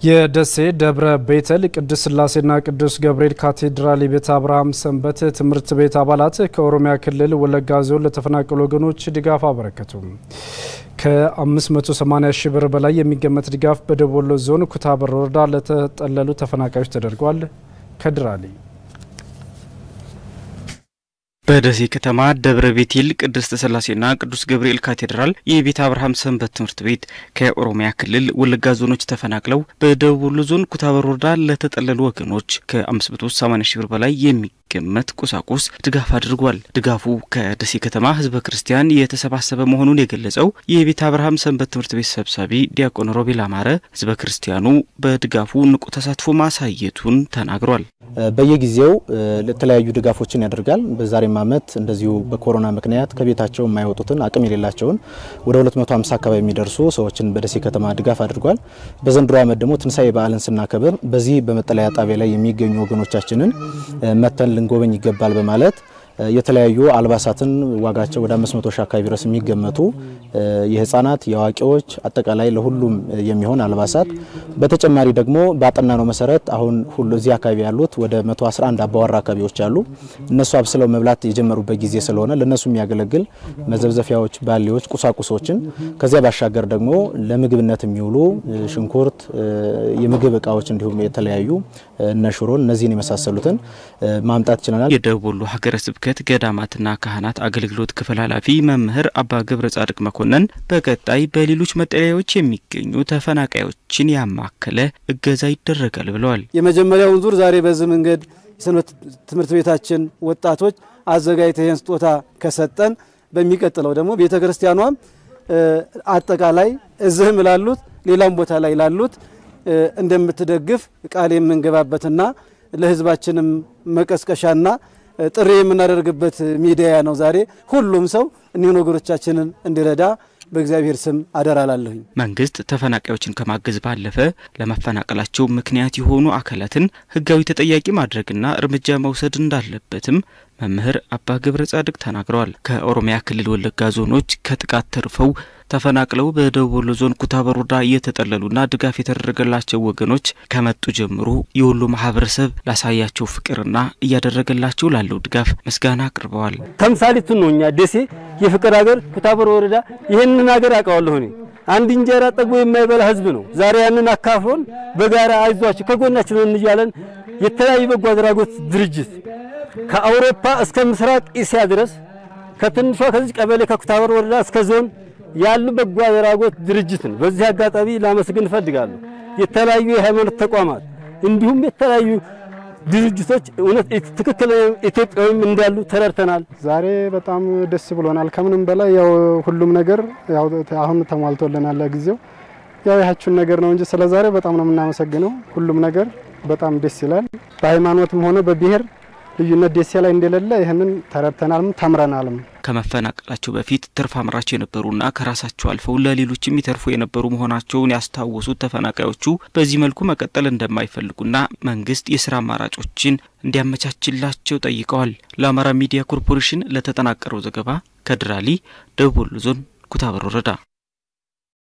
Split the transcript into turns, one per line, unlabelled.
የደሴ ደብረ ቤተል ቅድስት ሥላሴና ቅዱስ ገብርኤል ካቴድራል የቤተ አብርሃም ሰንበት ትምህርት ቤት አባላት ከኦሮሚያ ክልል ወለጋ ዞን ለተፈናቀሉ ወገኖች ድጋፍ አበረከቱ። ከ580 ሺህ ብር በላይ የሚገመት ድጋፍ በደቡብ ወሎ ዞን ኩታበር ወረዳ ለተጠለሉ ተፈናቃዮች ተደርጓል። ከድራሊ
በደሴ ከተማ ደብረ ቤቴል ቅድስት ሥላሴና ቅዱስ ገብርኤል ካቴድራል የቤተ አብርሃም ሰንበት ትምህርት ቤት ከኦሮሚያ ክልል ወለጋ ዞኖች ተፈናቅለው በደቡብ ወሎ ዞን ኩታበር ወረዳ ለተጠለሉ ወገኖች ከ580 ሺህ ብር በላይ የሚገመት ቁሳቁስ ድጋፍ አድርጓል። ድጋፉ ከደሴ ከተማ ሕዝበ ክርስቲያን የተሰባሰበ መሆኑን የገለጸው የቤተ አብርሃም ሰንበት ትምህርት ቤት ሰብሳቢ ዲያቆን ሮቤል አማረ ሕዝበ ክርስቲያኑ በድጋፉ ንቁ ተሳትፎ ማሳየቱን ተናግሯል።
በየጊዜው ለተለያዩ ድጋፎችን ያደርጋል። በዛሬም ዓመት እንደዚሁ በኮሮና ምክንያት ከቤታቸው የማይወጡትን አቅም የሌላቸውን ወደ 250 አካባቢ የሚደርሱ ሰዎችን በደሴ ከተማ ድጋፍ አድርጓል። በዘንድሮ ዓመት ደግሞ ትንሳኤ በዓልን ስናከብር በዚህ በመጠለያ ጣቢያ ላይ የሚገኙ ወገኖቻችንን መተን ልንጎበኝ ይገባል በማለት የተለያዩ አልባሳትን ዋጋቸው ወደ 500 ሺህ አካባቢ ድረስ የሚገመቱ የህፃናት፣ የአዋቂዎች አጠቃላይ ለሁሉም የሚሆን አልባሳት በተጨማሪ ደግሞ ባጠናነው መሰረት አሁን ሁሉ እዚህ አካባቢ ያሉት ወደ 111 አባወራ አካባቢዎች አሉ። እነሱ አብስለው መብላት የጀመሩበት ጊዜ ስለሆነ ለነሱ የሚያገለግል መዘብዘፊያዎች፣ ባሌዎች፣ ቁሳቁሶችን ከዚያ ባሻገር ደግሞ ለምግብነት የሚውሉ ሽንኩርት፣ የምግብ እቃዎች እንዲሁም የተለያዩ እነ ሽሮን እነዚህን የመሳሰሉትን ማምጣት ችለናል።
የደቡብ ወሎ ሀገረ ስብከት ገዳማትና ካህናት አገልግሎት ክፍል ኃላፊ መምህር አባ ገብረ ጻድቅ መኮንን በቀጣይ በሌሎች መጠለያዎች የሚገኙ ተፈናቃዮችን ያማከለ እገዛ ይደረጋል ብለዋል።
የመጀመሪያውን ዙር ዛሬ በዚህ መንገድ የሰንበት ትምህርት ቤታችን ወጣቶች አዘጋጅተው ይህን ስጦታ ከሰጠን በሚቀጥለው ደግሞ ቤተ ክርስቲያኗም አጠቃላይ እዚህም ላሉት ሌላም ቦታ ላይ ላሉት እንደምትደግፍ ቃል የምንገባበትና ለሕዝባችንም መቀስቀሻና ጥሪ የምናደርግበት ሚዲያ ነው። ዛሬ ሁሉም ሰው እኒህ ነገሮቻችንን እንዲረዳ በእግዚአብሔር ስም አደራ ላለሁኝ።
መንግስት ተፈናቃዮችን ከማገዝ ባለፈ ለመፈናቀላቸው ምክንያት የሆኑ አካላትን ህጋዊ ተጠያቂ ማድረግና እርምጃ መውሰድ እንዳለበትም መምህር አባ ገብረ ጻድቅ ተናግረዋል። ከኦሮሚያ ክልል ወለጋ ዞኖች ከጥቃት ተርፈው ተፈናቅለው በደቡብ ወሎ ዞን ኩታበር ወረዳ እየተጠለሉና ድጋፍ የተደረገላቸው ወገኖች ከመጡ ጀምሮ የወሎ ማህበረሰብ ላሳያቸው ፍቅርና እያደረገላቸው ላለው ድጋፍ ምስጋና አቅርበዋል።
ተምሳሌቱን ነው። እኛ ደሴ የፍቅር ሀገር ኩታበር ወረዳ ይህንን ሀገር አውቀዋለሁ እኔ። አንድ እንጀራ ጠግቦ የማይበላ ህዝብ ነው። ዛሬ ያንን አካፍሎን በጋራ አይዟቸው ከጎናችን እያለን የተለያዩ በጎ አድራጎት ድርጅት ከአውሮፓ እስከ ምስራቅ እስያ ድረስ ከትንሿ ከዚህ ቀበሌ ከኩታበር ወረዳ እስከ ዞን ያሉ በጎ አድራጎት ድርጅትን በዚህ አጋጣሚ ላመስግን እፈልጋለሁ። የተለያዩ የሃይማኖት ተቋማት እንዲሁም የተለያዩ ድርጅቶች እውነት ትክክል ኢትዮጵያዊም እንዳሉ ተረድተናል።
ዛሬ በጣም ደስ ብሎናል። ከምንም በላይ ያው ሁሉም ነገር አሁን ተሟልቶልናል። ለጊዜው ያው ያችን ነገር ነው እንጂ ስለ ዛሬ በጣም ነው የምናመሰግነው። ሁሉም ነገር በጣም ደስ ይላል። በሃይማኖትም ሆነ በብሔር ልዩነት ደሴ ላይ እንደሌለ ይህንን ተረድተናልም ተምረናልም።
ከመፈናቀላቸው በፊት ትርፍ አምራች የነበሩና ከራሳቸው አልፈው ለሌሎች የሚተርፉ የነበሩ መሆናቸውን ያስታወሱት ተፈናቃዮቹ በዚህ መልኩ መቀጠል እንደማይፈልጉና መንግስት የስራ አማራጮችን እንዲያመቻችላቸው ጠይቀዋል። ለአማራ ሚዲያ ኮርፖሬሽን ለተጠናቀረው ዘገባ ከድራሊ ደቡብ ወሎ ዞን ኩታበር ወረዳ